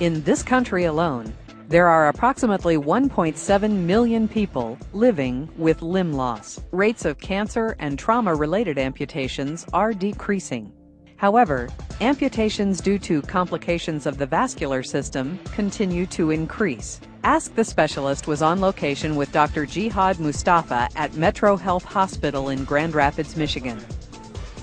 In this country alone, there are approximately 1.7 million people living with limb loss. Rates of cancer and trauma related amputations are decreasing. However, amputations due to complications of the vascular system continue to increase. Ask the Specialist was on location with Dr. Jihad Mustapha at Metro Health Hospital in Grand Rapids, Michigan.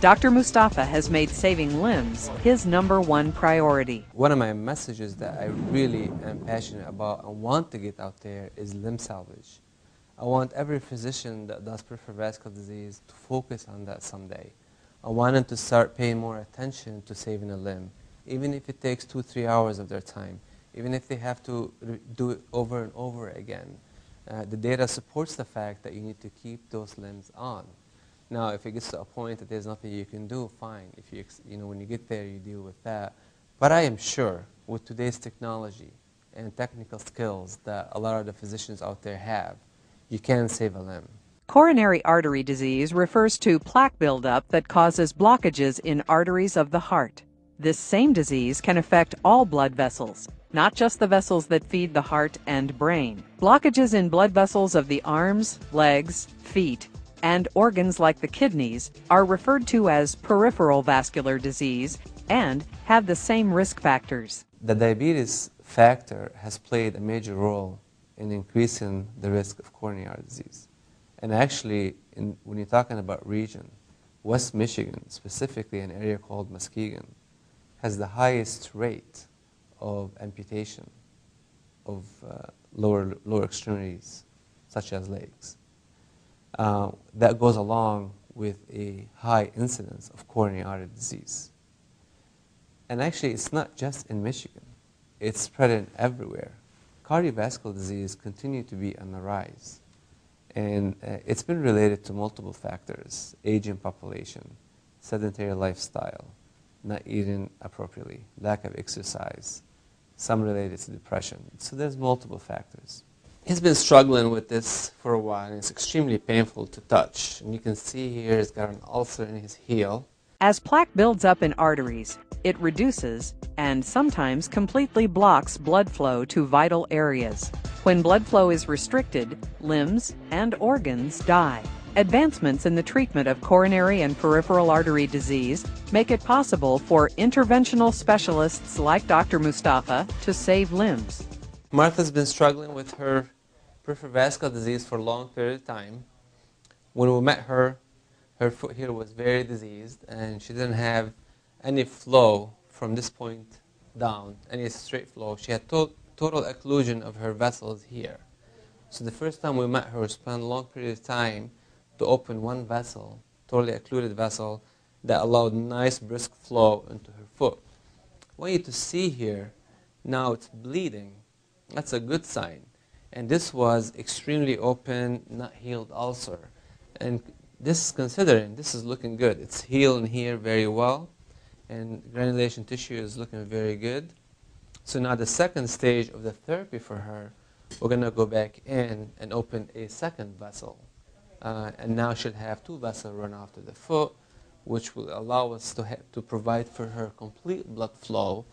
Dr. Mustapha has made saving limbs his number one priority. One of my messages that I really am passionate about and want to get out there is limb salvage. I want every physician that does peripheral vascular disease to focus on that someday. I want them to start paying more attention to saving a limb, even if it takes two, three hours of their time, even if they have to do it over and over again. Uh, the data supports the fact that you need to keep those limbs on. Now, if it gets to a point that there's nothing you can do, fine. If you, you know, when you get there, you deal with that. But I am sure with today's technology and technical skills that a lot of the physicians out there have, you can save a limb. Coronary artery disease refers to plaque buildup that causes blockages in arteries of the heart. This same disease can affect all blood vessels, not just the vessels that feed the heart and brain. Blockages in blood vessels of the arms, legs, feet, and organs like the kidneys are referred to as peripheral vascular disease and have the same risk factors. The diabetes factor has played a major role in increasing the risk of coronary artery disease. And actually, in, when you're talking about region, West Michigan, specifically an area called Muskegon, has the highest rate of amputation of uh, lower, lower extremities, such as legs. Uh, that goes along with a high incidence of coronary artery disease. And actually, it's not just in Michigan. It's spreading everywhere. Cardiovascular disease continue to be on the rise. And uh, it's been related to multiple factors, aging population, sedentary lifestyle, not eating appropriately, lack of exercise, some related to depression. So there's multiple factors. He's been struggling with this for a while, and it's extremely painful to touch. And you can see here he's got an ulcer in his heel. As plaque builds up in arteries, it reduces and sometimes completely blocks blood flow to vital areas. When blood flow is restricted, limbs and organs die. Advancements in the treatment of coronary and peripheral artery disease make it possible for interventional specialists like Dr. Mustapha to save limbs. Martha's been struggling with her peripheral vascular disease for a long period of time. When we met her, her foot here was very diseased and she didn't have any flow from this point down, any straight flow. She had to total occlusion of her vessels here. So the first time we met her, we spent a long period of time to open one vessel, totally occluded vessel, that allowed nice brisk flow into her foot. I want you to see here, now it's bleeding. That's a good sign. And this was extremely open, not healed ulcer. And this considering, this is looking good. It's healing here very well. And granulation tissue is looking very good. So now the second stage of the therapy for her, we're going to go back in and open a second vessel. Uh, and now she'll have two vessels run off to the foot, which will allow us to, to provide for her complete blood flow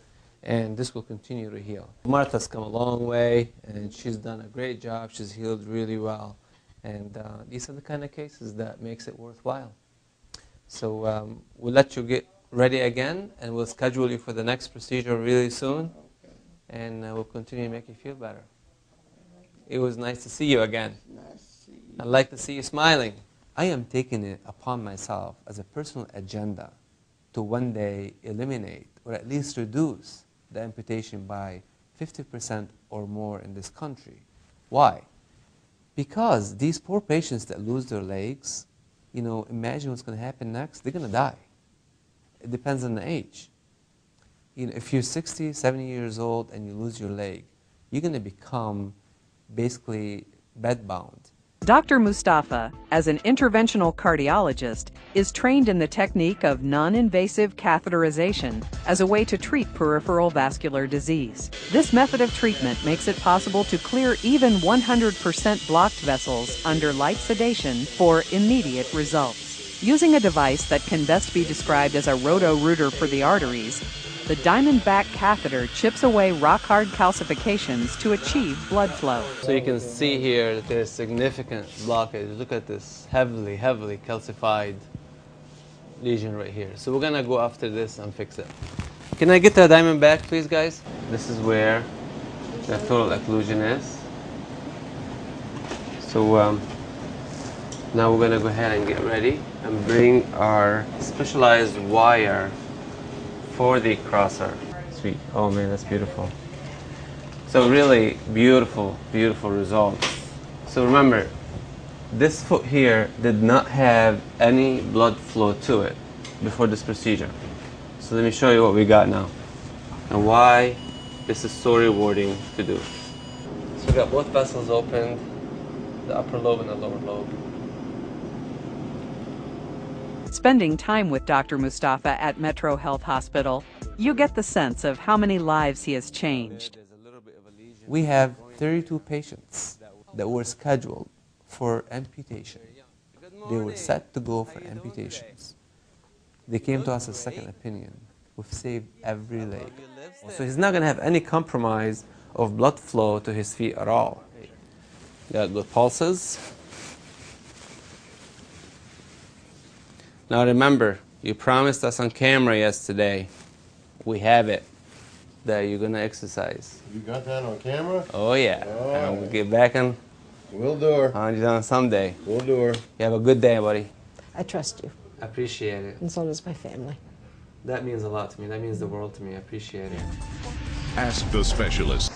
and this will continue to heal. Martha's come a long way, and she's done a great job. She's healed really well, and uh, these are the kind of cases that makes it worthwhile. So um, we'll let you get ready again, and we'll schedule you for the next procedure really soon, and uh, we'll continue to make you feel better. It was nice to see you again. I'd like to see you smiling. I am taking it upon myself as a personal agenda to one day eliminate or at least reduce the amputation by 50% or more in this country. Why? Because these poor patients that lose their legs, you know, imagine what's going to happen next. They're going to die. It depends on the age. You know, if you're 60, 70 years old and you lose your leg, you're going to become basically bedbound. Dr. Mustapha, as an interventional cardiologist, is trained in the technique of non invasive catheterization as a way to treat peripheral vascular disease. This method of treatment makes it possible to clear even 100% blocked vessels under light sedation for immediate results. Using a device that can best be described as a roto-rooter for the arteries, the Diamondback catheter chips away rock-hard calcifications to achieve blood flow. So you can see here that there's significant blockage. Look at this heavily, heavily calcified lesion right here. So we're gonna go after this and fix it. Can I get the Diamondback, please, guys? This is where the total occlusion is. So um, now we're gonna go ahead and get ready and bring our specialized wire for the crosser. Sweet. Oh man, that's beautiful. So really beautiful, beautiful results. So remember, this foot here did not have any blood flow to it before this procedure. So let me show you what we got now and why this is so rewarding to do. So we got both vessels opened, the upper lobe and the lower lobe. Spending time with Dr. Mustapha at Metro Health Hospital, you get the sense of how many lives he has changed. We have 32 patients that were scheduled for amputation. They were set to go for amputations. They came to us as second opinion. We've saved every leg. So he's not going to have any compromise of blood flow to his feet at all. Got the pulses. Now remember, you promised us on camera yesterday. We have it. That you're going to exercise. You got that on camera? Oh yeah. All And we'll get back on, We'll do her. on you on someday. We'll do her. You have a good day, buddy. I trust you, I appreciate it. and so does my family. That means a lot to me. That means the world to me. I appreciate it. Ask the specialist.